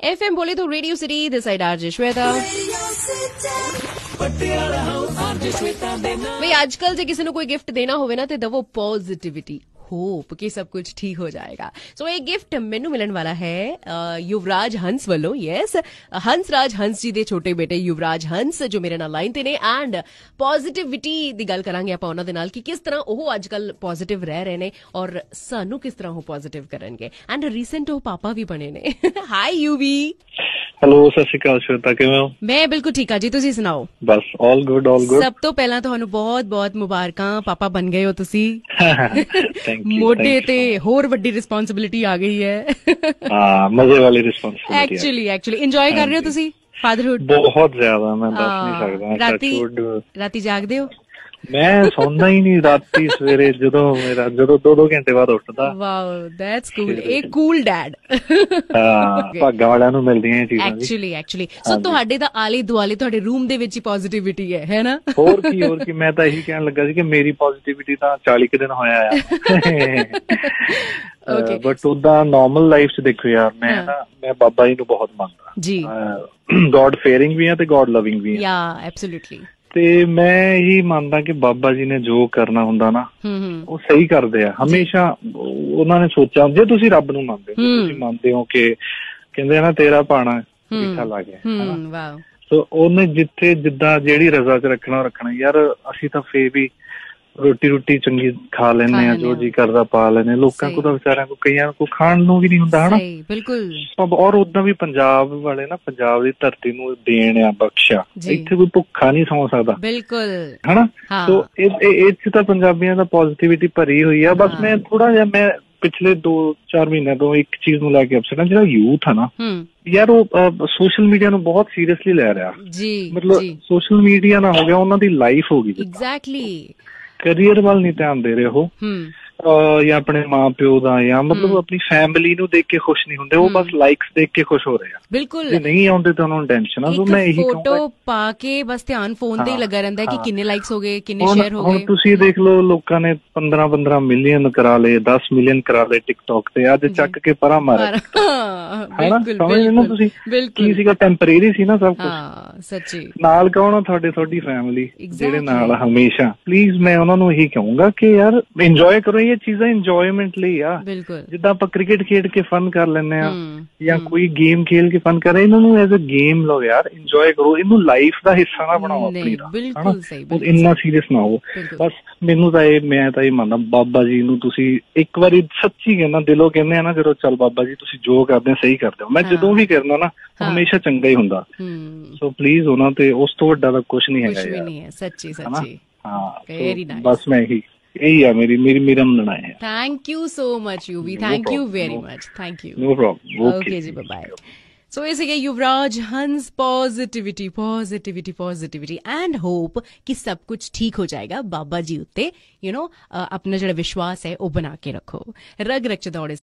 FM बोले तो radio city this side RJ Shweta ਵੀ ਅੱਜ ਕੱਲ ਜੇ ਕਿਸੇ ਨੂੰ ਕੋਈ ਗਿਫਟ ਦੇਣਾ ਹੋਵੇ ਨਾ ਤੇ ਦਵੋ ਪੋਜ਼ਿਟਿਵਿਟੀ ਹੋਪ ਕਿ ਸਭ ਕੁਝ ਠੀਕ ਹੋ ਜਾਏਗਾ ਸੋ ਇਹ ਗਿਫਟ ਮੈਨੂੰ ਮਿਲਣ ਵਾਲਾ ਹੈ ਅ, ਯੁਵਰਾਜ ਹੰਸ ਵੱਲੋਂ ਯੈਸ ਹੰਸ ਰਾਜ ਹੰਸ ਜੀ ਦੇ ਛੋਟੇ ਬੇਟੇ ਯੁਵਰਾਜ ਹੰਸ ਜੋ ਮੇਰੇ ਨਾਲ ਲਾਈਨ ਤੇ ਨੇ ਐਂਡ ਪੋਜ਼ਿਟਿਵਿਟੀ ਦੀ ਗੱਲ ਕਰਾਂਗੇ ਆਪਾਂ ਉਹਨਾਂ ਦੇ ਨਾਲ ਕਿ ਕਿਸ ਤਰ੍ਹਾਂ ਉਹ ਅੱਜ ਕੱਲ ਪੋਜ਼ਿਟਿਵ ਰਹਿ ਰਹੇ ਨੇ ਔਰ ਸਾਨੂੰ ਕਿਸ ਤਰ੍ਹਾਂ ਉਹ ਪੋਜ਼ਿਟਿਵ ਕਰਨਗੇ ਐਂਡ ਰੀਸੈਂਟ ਉਹ ਪਾਪਾ ਵੀ ਬਣੇ ਨੇ ਹਾਈ ਯੂਵੀ ਹੈਲੋ ਸਤਿ ਸ਼੍ਰੀ ਅਕਾਲ ਸ਼ਵੇਤਾ ਕਿਵੇਂ ਹੋ? ਮੈਂ ਬਿਲਕੁਲ ਠੀਕ ਆ ਜੀ ਤੁਸੀਂ ਸੁਣਾਓ? ਬਸ 올 ਗੁੱਡ 올 ਗੁੱਡ ਸਭ ਤੋਂ ਪਹਿਲਾਂ ਤੁਹਾਨੂੰ ਬਹੁਤ-ਬਹੁਤ ਮੁਬਾਰਕਾਂ ਪਾਪਾ ਬਣ ਗਏ ਹੋ ਤੁਸੀਂ। ਥੈਂਕ ਯੂ ਮੋਢੇ ਤੇ ਹੋਰ ਵੱਡੀ ਰਿਸਪੌਂਸਿਬਿਲਿਟੀ ਆ ਗਈ ਹੈ। ਹਾਂ ਮਜ਼ੇ ਵਾਲੀ ਰਿਸਪੌਂਸਿਬਿਲਿਟੀ ਐਕਚੁਅਲੀ ਐਕਚੁਅਲੀ ਇੰਜੋਏ ਕਰ ਰਹੇ ਹੋ ਤੁਸੀਂ ਫਾਦਰਹੁੱਡ ਬਹੁਤ ਜ਼ਿਆਦਾ ਮੈਂ ਦੱਸ ਨਹੀਂ ਸਕਦਾ ਰਾਤੀ ਰਾਤੀ ਜਾਗਦੇ ਹੋ? ਮੈਂ ਸੌਂਦਾ ਹੀ ਨਹੀਂ ਰਾਤੀ ਸਵੇਰੇ ਜਦੋਂ ਮੇਰਾ ਜਦੋਂ ਦੋ ਦੋ ਘੰਟੇ ਬਾਅਦ ਉੱਠਦਾ। ਵਾਓ ਦੈਟਸ ਕੂਲ ਇਹ ਕੂਲ ਡੈਡ ਹਾਂ ਭਾਗਾਂ ਵਾਲਿਆਂ ਨੂੰ ਮਿਲਦੀਆਂ ਇਹ ਚੀਜ਼ਾਂ ਐਕਚੁਅਲੀ ਐਕਚੁਅਲੀ ਸੋ ਤੁਹਾਡੇ ਤਾਂ ਆਲੇ ਦੁਆਲੇ ਤੁਹਾਡੇ ਰੂਮ ਦੇ ਵਿੱਚ ਹੀ ਪੋਜ਼ਿਟਿਵਿਟੀ ਹੈ ਹੈ ਨਾ? ਹੋਰ ਕੀ ਹੋਰ ਕੀ। ਮੈਂ ਤਾਂ ਇਹੀ ਕਹਿਣ ਲੱਗਾ ਸੀ ਕਿ ਮੇਰੀ ਪੋਜ਼ਿਟਿਵਿਟੀ ਤਾਂ 40 ਕੁ ਦਿਨ ਹੋਇਆ. ਆ। ਬਟ ਉਹਦਾ ਨਾਰਮਲ ਲਾਈਫ 'ਚ ਦੇਖੋ ਯਾਰ ਮੈਂ ਨਾ ਮੈਂ ਬਾਬਾ ਜੀ ਨੂੰ ਬਹੁਤ ਮੰਨਦਾ। ਜੀ। ਗੋਡ ਫੇਅਰਿੰਗ ਵੀ ਆ ਤੇ ਗੋਡ ਲਵਿੰਗ ਵੀ ਆ। ਯਾ ਐਬਸੋਲੂਟਲੀ ਤੇ ਮੈਂ ਇਹੀ ਮੰਨਦਾ ਕਿ ਬਾਬਾ ਜੀ ਨੇ ਜੋ ਕਰਨਾ ਹੁੰਦਾ ਨਾ ਉਹ ਸਹੀ ਕਰਦੇ ਆ। ਹਮੇਸ਼ਾ ਉਹਨਾਂ ਨੇ ਸੋਚਿਆ ਜੇ ਤੁਸੀਂ ਰੱਬ ਨੂੰ ਮੰਨਦੇ ਹੋ। ਤੁਸੀਂ ਮੰਨਦੇ ਹੋ ਕਿ ਕਹਿੰਦੇ ਆ ਨਾ ਤੇਰਾ ਪਾਣਾ ਮਿੱਠਾ ਲੱਗ ਗਿਆ ਹਨਾ? ਹੂੰ ਵਾਓ ਸੋ ਉਹਨੇ ਜਿੱਥੇ ਜਿੱਦਾਂ ਜਿਹੜੀ ਰਜ਼ਾ 'ਚ ਰੱਖਣਾ ਰੱਖਣਾ। ਯਾਰ ਅਸੀਂ ਤਾਂ ਫੇ ਵੀ ਰੋਟੀ ਰੋਟੀ ਚੰਗੀ ਖਾ ਲੈਂਦੇ ਆ ਜੋ ਆ। ਜੀ ਕਰਦਾ ਪਾ ਆ। ਲੋਕਾਂ। ਕੋਲ ਤਾਂ ਵਿਚਾਰਿਆਂ ਕੋ ਕਈਆਂ ਕੋ ਖਾਣ ਨੂੰ ਵੀ ਨਹੀਂ ਹੁੰਦਾ ਹਨਾ? ਸਹੀ ਬਿਲਕੁਲ। ਔਰ ਉਦਾਂ ਵੀ ਪੰਜਾਬ ਵਾਲੇ ਨਾ ਪੰਜਾਬ ਦੀ ਧਰਤੀ ਨੂੰ ਦੇਣ ਆ ਬਖਸ਼ਿਆ। ਜੀ। ਇੱਥੇ ਕੋਈ ਭੁੱਖਾ ਨਹੀਂ ਸੌ ਸਕਦਾ। ਬਿਲਕੁਲ। ਹਨਾ? ਸੋ ਇਹ ਇਹ 'ਚ ਤਾਂ ਪੰਜਾਬੀਆਂ ਦਾ ਪੋਜ਼ਿਟਿਵਿਟੀ ਭਰੀ ਹੋਈ ਆ। ਬਸ। ਮੈਂ ਥੋੜਾ ਜਿਹਾ ਮੈਂ ਪਿਛਲੇ 2-4 ਮਹੀਨਿਆਂ ਤੋਂ ਇੱਕ ਚੀਜ਼ ਨੂੰ ਲੈ ਕੇ ਅਪਸੈਟ ਹਾਂ ਜਿਹੜਾ ਯੂਥ ਹੈ ਨਾ। ਯਾਰ ਉਹ ਸੋਸ਼ਲ ਮੀਡੀਆ ਨੂੰ ਬਹੁਤ ਸੀਰੀਅਸਲੀ ਲੈ ਰਿਹਾ। ਜੀ ਮਤਲਬ ਸੋਸ਼ਲ ਮੀਡੀਆ ਨਾ ਹੋ ਗਿਆ ਉਹਨਾਂ ਦੀ ਲਾਈਫ ਹੋ ਗਈ। ਐਗਜ਼ੈਕਟਲੀ ਕੈਰੀਅਰ ਵੱਲ ਨਹੀਂ ਧਿਆਨ ਦੇ ਰਹੇ ਉਹ। ਜਾਂ ਆਪਣੇ ਮਾਪਿਓ ਦਾ ਜਾਂ ਮਤਲਬ ਆਪਣੀ ਫੈਮਿਲੀ ਨੂੰ ਦੇਖ ਕੇ ਖੁਸ਼ ਨਹੀਂ ਹੁੰਦੇ ਉਹ ਬਸ ਲਾਈਕਸ ਦੇਖ ਕੇ ਖੁਸ਼ ਹੋ ਰਹੇ ਆ। ਬਿਲਕੁਲ। ਜੇ ਨਹੀਂ ਆਉਂਦੇ ਤਾਂ ਉਹਨਾਂ ਨੂੰ ਟੈਨਸ਼ਨ ਆ। ਸੋ ਮੈਂ ਇਹੀ ਫੋਟੋ ਕਹੂੰਗਾ ਪਾ ਕੇ ਬਸ ਧਿਆਨ ਫੋਨ ਤੇ ਹੀ ਲੱਗਾ ਰਹਿੰਦਾ ਕਿ। ਕਿੰਨੇ ਲਾਈਕਸ ਹੋ ਗਏ ਕਿੰਨੇ ਹੁਣ ਸ਼ੇਅਰ ਹੋ ਹੁਣ ਗਏ। ਤੁਸੀਂ ਦੇਖ ਲਓ ਲੋਕਾਂ ਨੇ 15 15 ਮਿਲੀਅਨ ਕਰਾ ਲਏ 10 ਮਿਲੀਅਨ ਕਰਾ ਲਏ ਟਿਕਟੌਕ ਤੇ। ਅੱਜ ਚੱਕ ਕੇ ਪਰਾਂ ਮਾਰਿਆ ਬਿਲਕੁਲ ਤੁਸੀਂ ਬਿਲਕੁਲ ਬਿਲਕੁਲ ਕੀ ਸੀਗਾ? ਟੈਂਪਰੇਰੀ ਸੀ ਨਾ ਸਭ ਕੁਝ ਹਾਂ ਸੱਚੀ। ਨਾਲ ਕੌਣ ਆ ਤੁਹਾਡੇ ਤੁਹਾਡੀ ਫੈਮਿਲੀ. ਜਿਹੜੇ ਨਾਲ ਹਮੇਸ਼ਾ। ਪਲੀਜ਼ ਮੈਂ ਉਹਨਾਂ ਨੂੰ ਇਹੀ ਕਹੂੰਗਾ ਕਿ ਯਾਰ ਇੰਜੋਏ ਕਰੋ। ਇਹ ਚੀਜ਼ਾਂ ਇੰਜੋਇਮੈਂਟ ਲਈ ਆ। ਜਿੱਦਾਂ ਆਪਾਂ ਕ੍ਰਿਕਟ ਖੇਡ ਕੇ ਫਨ ਕਰ ਲੈਂਦੇ ਆ ਜਾਂ ਕੋਈ ਗੇਮ ਖੇਲ ਕੇ ਫਨ ਕਰ ਇਹਨਾਂ ਨੂੰ ਐਜ਼ ਅ ਗੇਮ ਲਓ ਯਾਰ ਇੰਜੋਏ ਕਰੋ ਇਹਨੂੰ ਲਾਈਫ ਦਾ ਹਿੱਸਾ ਨਾ ਬਣਾਓ ਆਪਣੀ ਦਾ ਬਿਲਕੁਲ ਸਹੀ ਬਿਲਕੁਲ ਇੰਨਾ ਸੀਰੀਅਸ ਨਾ ਹੋ। ਬਸ ਮੈਨੂੰ ਤਾਂ ਇਹ ਮੈਂ ਤਾਂ ਇਹ ਮੰਨਦਾ ਬਾਬਾ ਜੀ ਨੂੰ ਤੁਸੀਂ ਇੱਕ ਵਾਰੀ ਸੱਚੀ ਕਹਿੰਦਾ ਦਿਲੋਂ ਕਹਿੰਦੇ ਆ ਨਾ ਜਦੋਂ ਚੱਲ ਬਾਬਾ ਜੀ ਤੁਸੀਂ ਜੋ ਕਰਦੇ ਸਹੀ ਕਰਦੇ ਹੋ। ਮੈਂ। ਜਦੋਂ ਵੀ ਕਰਨਾ ਨਾ। ਹਮੇਸ਼ਾ ਚੰਗਾ ਹੀ ਹੁੰਦਾ। ਸੋ ਪਲੀਜ਼ ਉਹਨਾਂ ਤੇ ਉਸ ਤੋਂ ਵੱਡਾ ਤਾਂ ਕੁਝ ਨਹੀਂ ਕੁਝ ਹੈਗਾ ਵੀ ਯਾਰ। ਨਹੀਂ ਹੈ। ਸੱਚੀ? ਸੱਚੀ। ਹਾਂ. ਬਸ ਮੈਂ ਇਹੀ ਇਹੀ ਆ ਮੇਰੀ ਮੇਰੀ ਮੇਰਾ ਮੰਨਣਾ ਹੈ thank you so much Yuvi No thank you problem, very no. Much thank you no problem okay ji bye so ਇਹ ਸੀਗੇ Yuvraj Hans positivity positivity positivity and hope ਕਿ ਸਭ ਕੁਝ ਠੀਕ ਹੋ ਜਾਏਗਾ ਬਾਬਾ ਜੀ ਉੱਤੇ ਯੂ نو ਆਪਣਾ ਜਿਹੜਾ ਵਿਸ਼ਵਾਸ ਹੈ ਉਹ ਬਣਾ ਕੇ ਰੱਖੋ ਰਗ ਰਗ ਚਦੌੜੇ